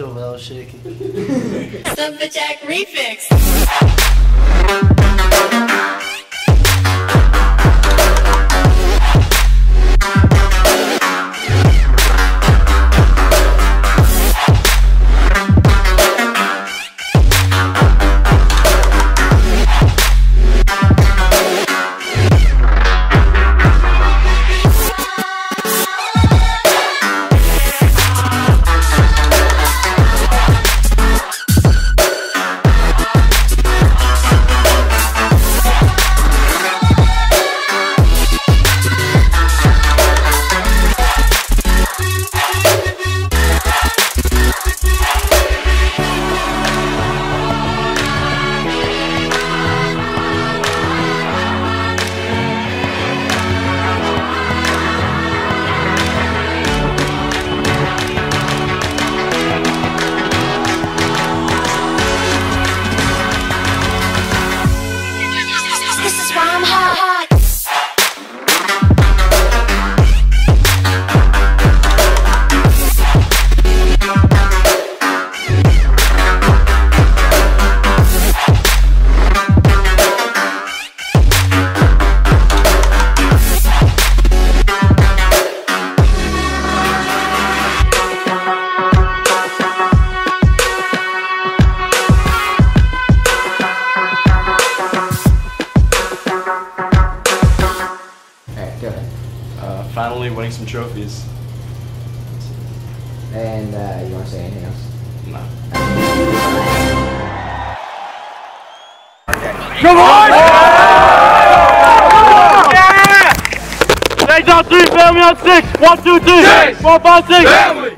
I was shaking. Stumpy Jack Refix. Finally winning some trophies. And uh, you want to say anything else? No. Come on! Yeah! Legs on three, family on six. One, two, three. Six. Four, five, six. Family.